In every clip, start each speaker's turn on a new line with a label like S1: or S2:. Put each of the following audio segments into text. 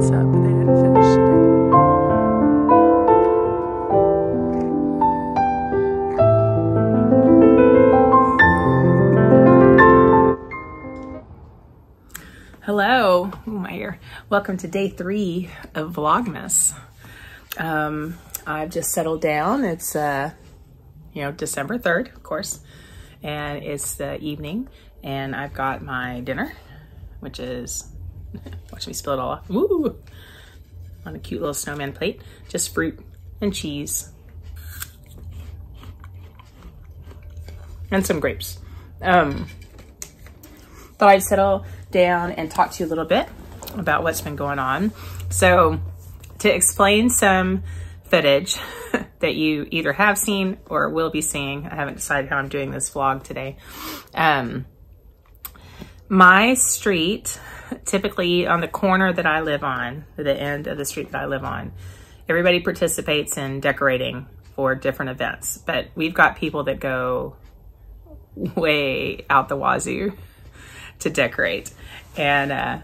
S1: lights up, but they didn't finish. Hello, Ooh, my ear. Welcome to day three of Vlogmas. Um, I've just settled down. It's, uh, you know, December 3rd, of course, and it's the evening and I've got my dinner, which is watch me spill it all off. Woo! On a cute little snowman plate, just fruit and cheese and some grapes. Um, thought I'd settle down and talk to you a little bit about what's been going on. So to explain some footage that you either have seen or will be seeing, I haven't decided how I'm doing this vlog today. Um, my street, typically on the corner that I live on, the end of the street that I live on, everybody participates in decorating for different events, but we've got people that go way out the wazoo to decorate. And uh,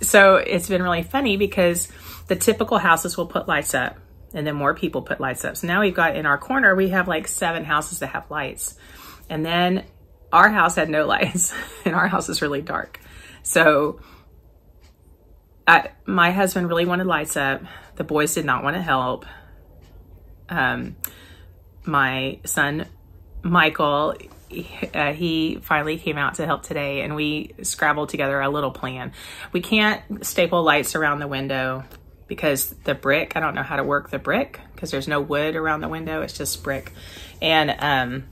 S1: so it's been really funny because the typical houses will put lights up and then more people put lights up. So now we've got in our corner, we have like seven houses that have lights. And then our house had no lights and our house is really dark. So I, my husband really wanted lights up. The boys did not want to help. Um, my son, Michael, uh, he finally came out to help today and we scrabbled together a little plan. We can't staple lights around the window because the brick, I don't know how to work the brick because there's no wood around the window. It's just brick. And, um,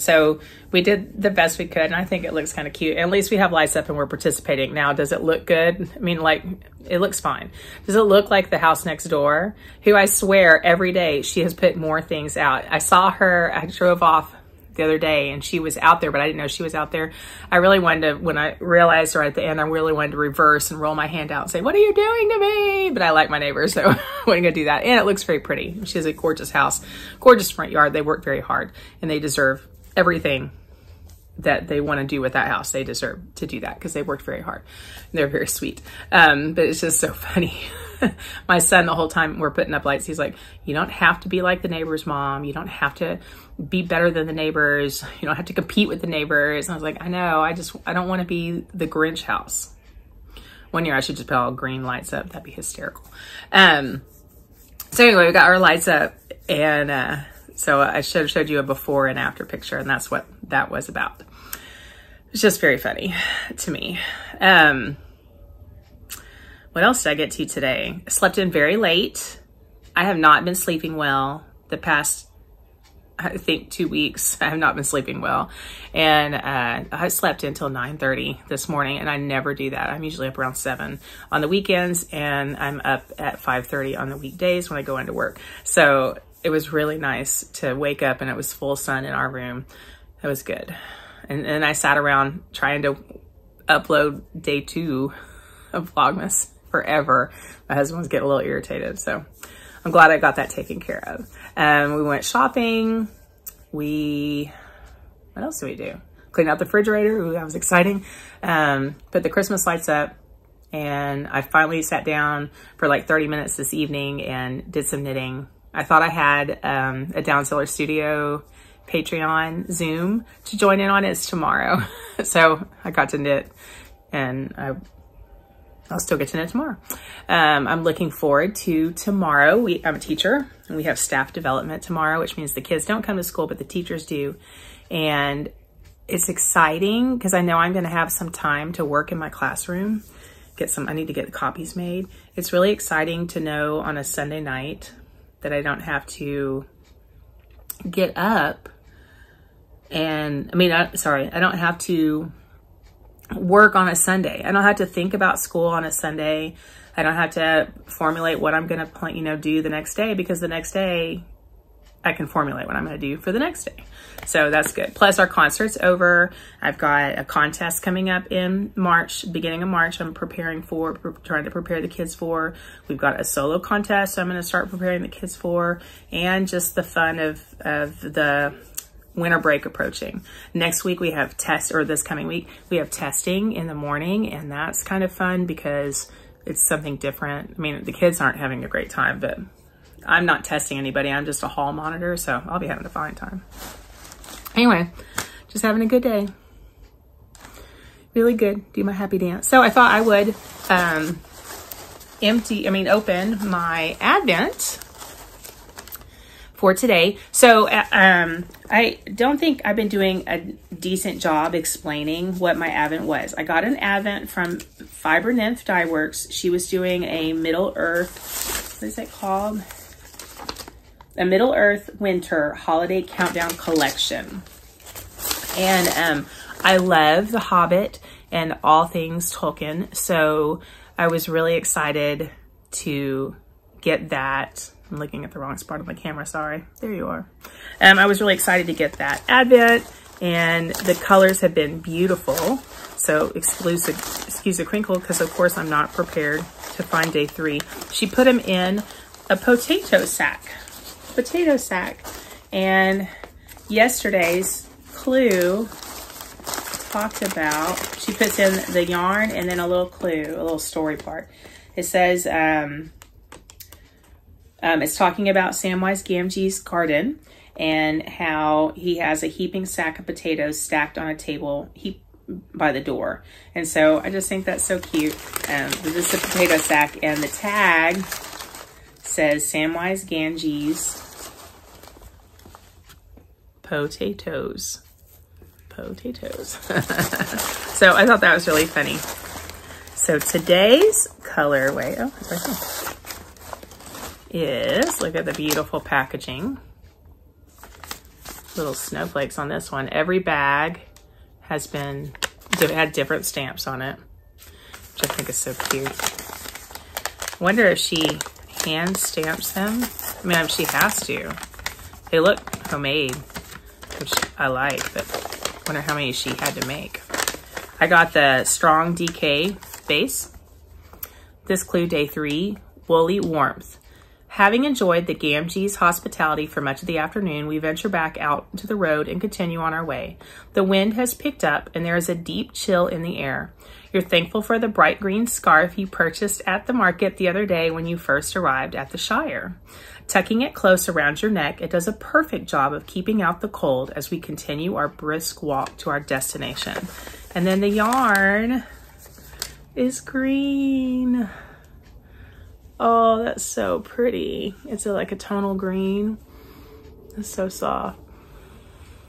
S1: so we did the best we could and I think it looks kind of cute. At least we have lights up and we're participating. Now, does it look good? I mean, like, it looks fine. Does it look like the house next door? Who I swear every day she has put more things out. I saw her, I drove off the other day and she was out there, but I didn't know she was out there. I really wanted to, when I realized her at the end, I really wanted to reverse and roll my hand out and say, what are you doing to me? But I like my neighbors, so I wasn't gonna do that. And it looks very pretty. She has a gorgeous house, gorgeous front yard. They work very hard and they deserve everything that they want to do with that house. They deserve to do that because they worked very hard. They're very sweet. Um, but it's just so funny. My son, the whole time we're putting up lights, he's like, you don't have to be like the neighbor's mom. You don't have to be better than the neighbors. You don't have to compete with the neighbors. And I was like, I know, I just, I don't want to be the Grinch house. One year I should just put all green lights up. That'd be hysterical. Um, so anyway, we got our lights up and, uh, so I should have showed you a before and after picture and that's what that was about. It's just very funny to me. Um, what else did I get to today? I slept in very late. I have not been sleeping well the past, I think, two weeks. I have not been sleeping well. And uh, I slept until 9.30 this morning, and I never do that. I'm usually up around 7 on the weekends, and I'm up at 5.30 on the weekdays when I go into work. So it was really nice to wake up, and it was full sun in our room. It was good. And then I sat around trying to upload day two of Vlogmas forever. My husband was getting a little irritated. So I'm glad I got that taken care of. Um, we went shopping. We, what else did we do? Cleaned out the refrigerator. Ooh, that was exciting. Um, put the Christmas lights up and I finally sat down for like 30 minutes this evening and did some knitting. I thought I had um, a Downseller Studio Patreon Zoom to join in on. It's tomorrow. so I got to knit and I I'll still get to know tomorrow. Um, I'm looking forward to tomorrow. We, I'm a teacher and we have staff development tomorrow, which means the kids don't come to school, but the teachers do. And it's exciting because I know I'm going to have some time to work in my classroom. Get some, I need to get the copies made. It's really exciting to know on a Sunday night that I don't have to get up and I mean, I, sorry, I don't have to work on a Sunday. I don't have to think about school on a Sunday. I don't have to formulate what I'm going to, you know, do the next day because the next day I can formulate what I'm going to do for the next day. So that's good. Plus our concert's over. I've got a contest coming up in March, beginning of March. I'm preparing for, trying to prepare the kids for. We've got a solo contest I'm going to start preparing the kids for and just the fun of, of the winter break approaching. Next week we have test, or this coming week, we have testing in the morning and that's kind of fun because it's something different. I mean, the kids aren't having a great time, but I'm not testing anybody. I'm just a hall monitor, so I'll be having a fine time. Anyway, just having a good day. really good. Do my happy dance. So I thought I would um, empty, I mean, open my Advent for today. So uh, um, I don't think I've been doing a decent job explaining what my Advent was. I got an Advent from Fiber Nymph Dye Works. She was doing a Middle Earth, what is it called? A Middle Earth Winter Holiday Countdown Collection. And um, I love The Hobbit and all things Tolkien. So I was really excited to get that I'm looking at the wrong spot on the camera, sorry. There you are. Um, I was really excited to get that Advent and the colors have been beautiful. So exclusive, excuse the crinkle, because of course I'm not prepared to find day three. She put them in a potato sack, potato sack. And yesterday's clue talked about, she puts in the yarn and then a little clue, a little story part. It says, um, um, it's talking about Samwise Gamgee's garden and how he has a heaping sack of potatoes stacked on a table heap by the door. And so I just think that's so cute. Um, this is a potato sack and the tag says Samwise Gamgee's potatoes. Potatoes. so I thought that was really funny. So today's colorway, oh, right look at the beautiful packaging. Little snowflakes on this one. Every bag has been, had different stamps on it, which I think is so cute. wonder if she hand stamps them. I mean, she has to. They look homemade, which I like, but wonder how many she had to make. I got the Strong DK base. This clue day three, Woolly Warmth. Having enjoyed the Gamgee's hospitality for much of the afternoon, we venture back out to the road and continue on our way. The wind has picked up and there is a deep chill in the air. You're thankful for the bright green scarf you purchased at the market the other day when you first arrived at the Shire. Tucking it close around your neck, it does a perfect job of keeping out the cold as we continue our brisk walk to our destination. And then the yarn is green. Oh, that's so pretty. It's a, like a tonal green. It's so soft.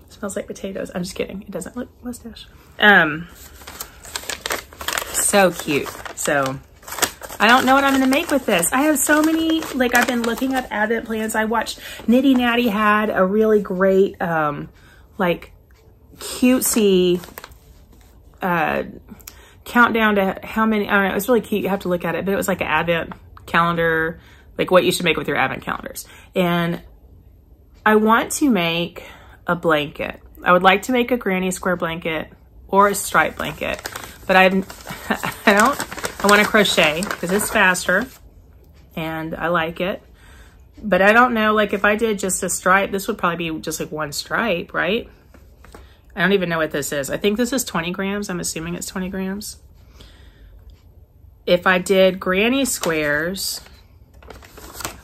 S1: It smells like potatoes. I'm just kidding. It doesn't look mustache. Um, so cute. So I don't know what I'm going to make with this. I have so many, like I've been looking up advent plans. I watched Nitty Natty had a really great, um, like cutesy, uh, countdown to how many, I don't know, it was really cute. You have to look at it, but it was like an advent calendar, like what you should make with your advent calendars. And I want to make a blanket. I would like to make a granny square blanket or a stripe blanket, but I, I don't, I want to crochet because it's faster and I like it. But I don't know, like if I did just a stripe, this would probably be just like one stripe, right? I don't even know what this is. I think this is 20 grams. I'm assuming it's 20 grams if I did granny squares,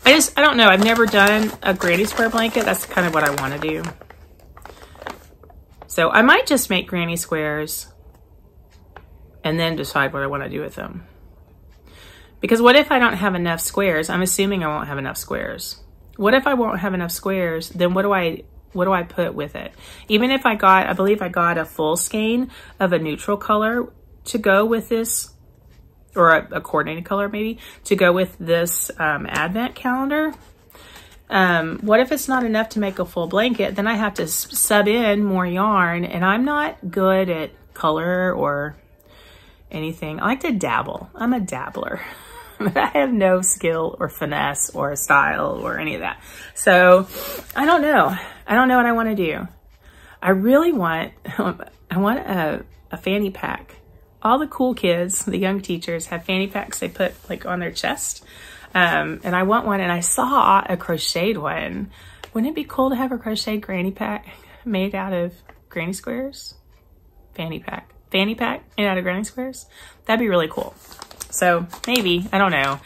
S1: I just, I don't know. I've never done a granny square blanket. That's kind of what I want to do. So I might just make granny squares and then decide what I want to do with them. Because what if I don't have enough squares? I'm assuming I won't have enough squares. What if I won't have enough squares? Then what do I what do I put with it? Even if I got, I believe I got a full skein of a neutral color to go with this or a, a coordinated color maybe, to go with this um, advent calendar. Um, what if it's not enough to make a full blanket? Then I have to sub in more yarn and I'm not good at color or anything. I like to dabble. I'm a dabbler. I have no skill or finesse or style or any of that. So I don't know. I don't know what I want to do. I really want, I want a, a fanny pack all the cool kids, the young teachers, have fanny packs they put like on their chest. Um, and I want one and I saw a crocheted one. Wouldn't it be cool to have a crocheted granny pack made out of granny squares? Fanny pack. Fanny pack made out of granny squares? That'd be really cool. So maybe, I don't know.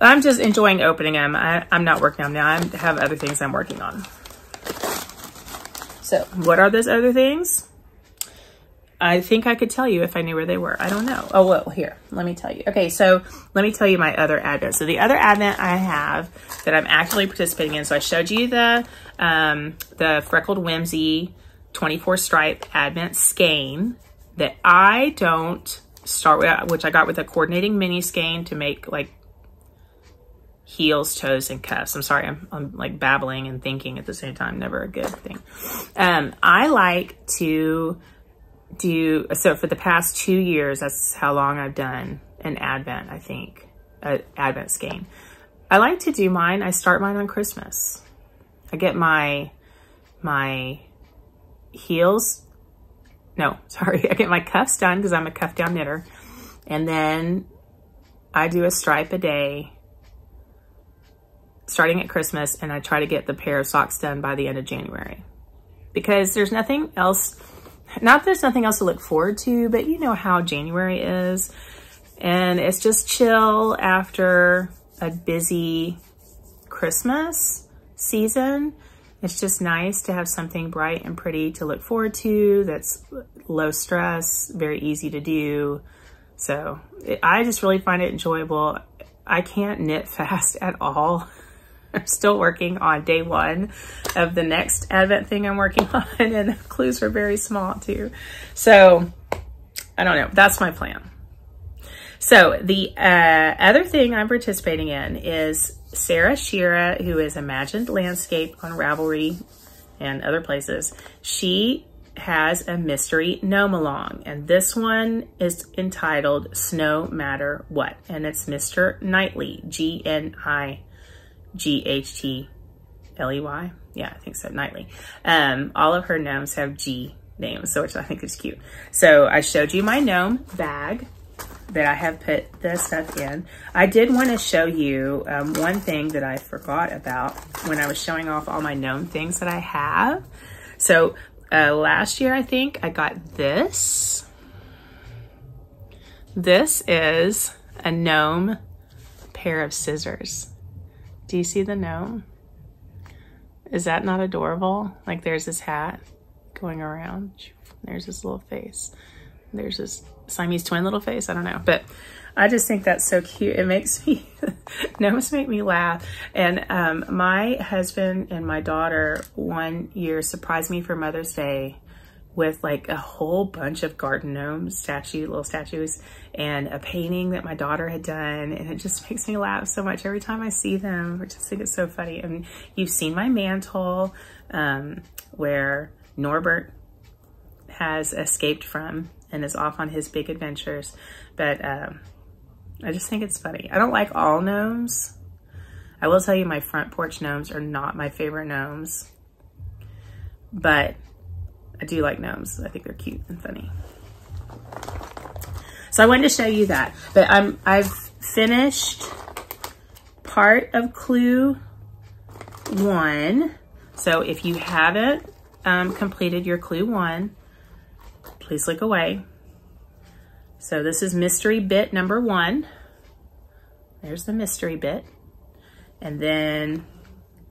S1: I'm just enjoying opening them. I, am not working on them now. I have other things I'm working on. So what are those other things? I think I could tell you if I knew where they were. I don't know. Oh, well, here, let me tell you. Okay, so let me tell you my other Advent. So the other Advent I have that I'm actually participating in. So I showed you the, um, the Freckled Whimsy 24 stripe Advent skein that I don't start with, which I got with a coordinating mini skein to make like heels, toes, and cuffs. I'm sorry, I'm, I'm like babbling and thinking at the same time. Never a good thing. Um, I like to do, so for the past two years, that's how long I've done an Advent, I think, an Advent skein. I like to do mine, I start mine on Christmas. I get my, my heels, no, sorry, I get my cuffs done because I'm a cuff down knitter. And then I do a stripe a day starting at Christmas and I try to get the pair of socks done by the end of January. Because there's nothing else, not there's nothing else to look forward to, but you know how January is. And it's just chill after a busy Christmas season. It's just nice to have something bright and pretty to look forward to that's low stress, very easy to do. So it, I just really find it enjoyable. I can't knit fast at all. I'm still working on day one of the next Advent thing I'm working on and the clues are very small too. So I don't know, that's my plan. So the uh, other thing I'm participating in is Sarah Schira, who is Imagined Landscape on Ravelry and other places. She has a mystery gnome along and this one is entitled Snow Matter What and it's Mr. Gnightley, G-N-I G-H-T-L-E-Y. Yeah, I think so, Gnightley. Um, all of her gnomes have G names, so which I think is cute. So I showed you my gnome bag that I have put the stuff in. I did want to show you um, one thing that I forgot about when I was showing off all my gnome things that I have. So uh, last year, I think, I got this. This is a gnome pair of scissors. Do you see the gnome? Is that not adorable? Like there's this hat going around. There's this little face. There's this Siamese twin little face. I don't know, but I just think that's so cute. It makes me, gnomes make me laugh. And um, my husband and my daughter one year surprised me for Mother's Day with like a whole bunch of garden gnomes, statue, little statues, and a painting that my daughter had done. And it just makes me laugh so much every time I see them. I just think it's so funny. And you've seen my mantle um, where Norbert has escaped from and is off on his big adventures. But um, I just think it's funny. I don't like all gnomes. I will tell you my front porch gnomes are not my favorite gnomes. But I do like gnomes. I think they're cute and funny. So I wanted to show you that. But I'm, I've finished part of clue one. So if you haven't um, completed your clue one, please look away. So this is mystery bit number one. There's the mystery bit. And then,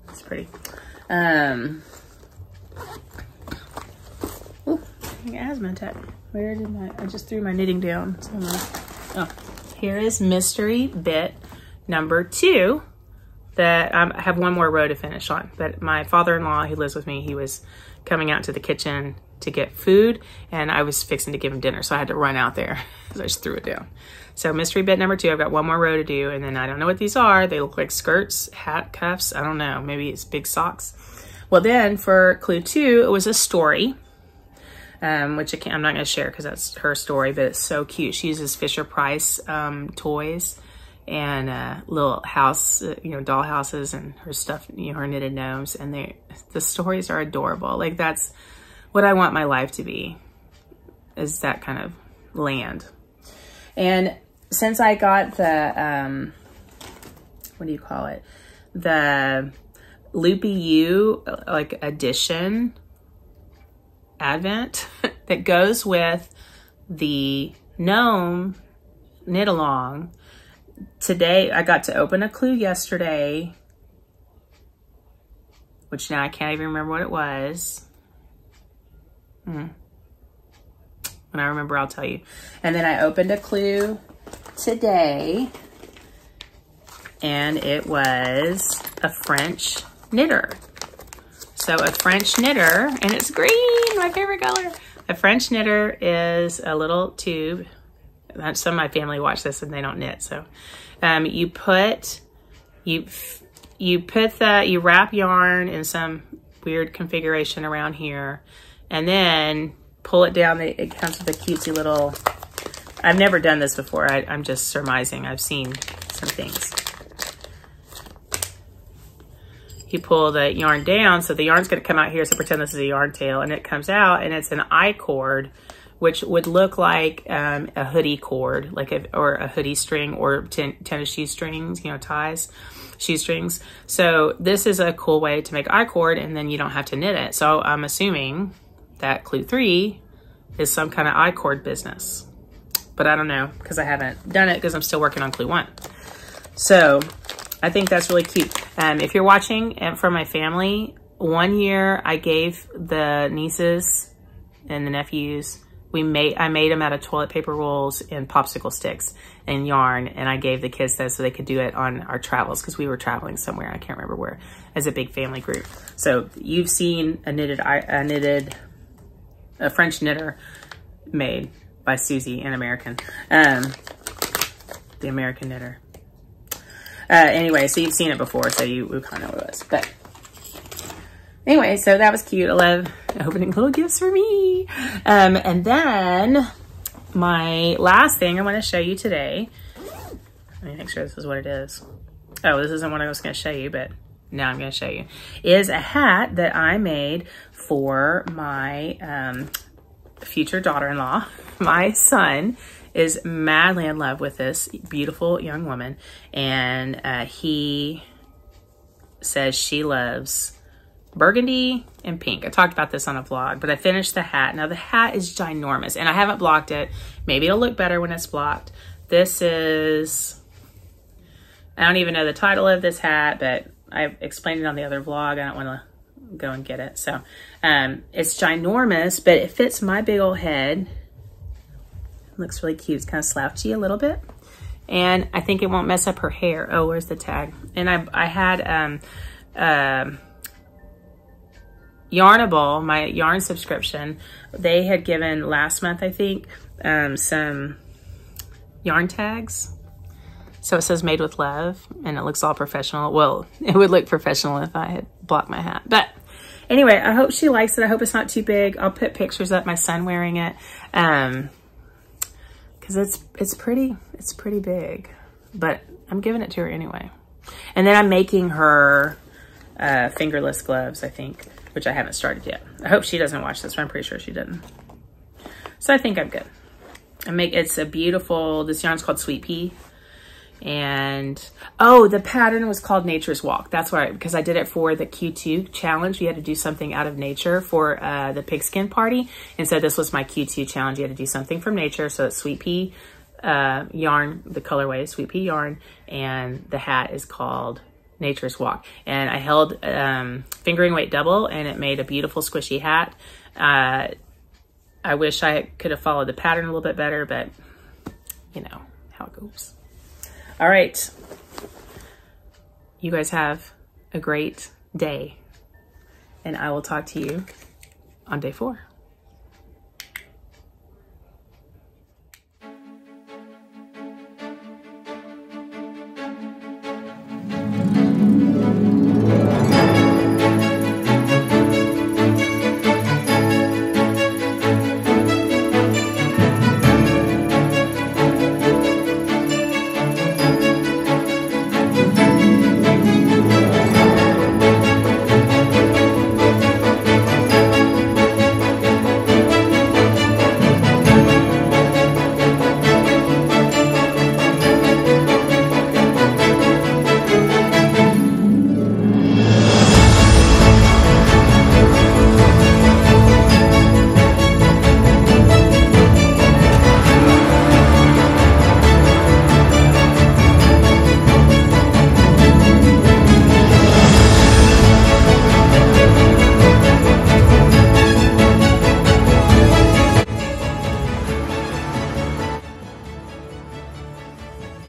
S1: it's pretty. Um, asthma attack. Where did my, I just threw my knitting down somewhere. Oh, here is mystery bit number two that I have one more row to finish on. But my father-in-law who lives with me, he was coming out to the kitchen to get food and I was fixing to give him dinner. So I had to run out there. I just threw it down. So mystery bit number two, I've got one more row to do. And then I don't know what these are. They look like skirts, hat, cuffs. I don't know. Maybe it's big socks. Well then for clue two, it was a story um, which I am not going to share because that's her story, but it's so cute. She uses Fisher Price um, toys and uh, little house, uh, you know, doll houses and her stuff, you know, her knitted gnomes. And they, the stories are adorable. Like that's what I want my life to be, is that kind of land. And since I got the, um, what do you call it? The Loopy Ewe, like, edition Advent that goes with the gnome knit along. Today, I got to open a clue yesterday, which now I can't even remember what it was. Hmm. When I remember, I'll tell you. And then I opened a clue today and it was a French knitter. So a French knitter, and it's green, my favorite color. A French knitter is a little tube. Some of my family watch this and they don't knit. So um, you put, you, you put the, you wrap yarn in some weird configuration around here and then pull it down. It comes with a cutesy little, I've never done this before. I, I'm just surmising. I've seen some things you pull the yarn down. So the yarn's going to come out here. So pretend this is a yarn tail and it comes out and it's an I cord, which would look like um, a hoodie cord, like a, or a hoodie string or ten, tennis shoe strings, you know, ties, shoestrings. So this is a cool way to make I cord and then you don't have to knit it. So I'm assuming that clue three is some kind of I cord business, but I don't know because I haven't done it because I'm still working on clue one. So I think that's really cute. Um, if you're watching and from my family, one year I gave the nieces and the nephews, we made, I made them out of toilet paper rolls and popsicle sticks and yarn. And I gave the kids those so they could do it on our travels because we were traveling somewhere. I can't remember where as a big family group. So you've seen a knitted, a knitted, a French knitter made by Susie, an American, um, the American knitter. Uh, anyway, so you've seen it before, so you, you kind of know what it was. But anyway, so that was cute. I love opening little gifts for me. Um, and then my last thing I want to show you today. Let me make sure this is what it is. Oh, this isn't what I was going to show you, but now I'm going to show you. Is a hat that I made for my um, future daughter-in-law, my son is madly in love with this beautiful young woman. And uh, he says she loves burgundy and pink. I talked about this on a vlog, but I finished the hat. Now the hat is ginormous and I haven't blocked it. Maybe it'll look better when it's blocked. This is, I don't even know the title of this hat, but I explained it on the other vlog. I don't want to go and get it. So um, it's ginormous, but it fits my big old head Looks really cute. It's kind of slouchy a little bit. And I think it won't mess up her hair. Oh, where's the tag? And I, I had um, uh, Yarnable, my yarn subscription. They had given last month, I think, um, some yarn tags. So it says made with love and it looks all professional. Well, it would look professional if I had blocked my hat. But anyway, I hope she likes it. I hope it's not too big. I'll put pictures up my son wearing it. Um, because it's it's pretty it's pretty big but I'm giving it to her anyway. And then I'm making her uh, fingerless gloves I think which I haven't started yet. I hope she doesn't watch this but I'm pretty sure she didn't. So I think I'm good. I make it's a beautiful this yarn's called sweet pea and oh the pattern was called nature's walk. That's why because i did it for the q2 challenge. You had to do something out of nature for uh, the pigskin party. And so this was my q2 challenge. You had to do something from nature. So it's sweet pea uh, yarn the colorway is sweet pea yarn. And the hat is called nature's walk. And i held um, fingering weight double and it made a beautiful squishy hat. Uh, i wish i could have followed the pattern a little bit better but you know how it goes all right. You guys have a great day. And I will talk to you on day four.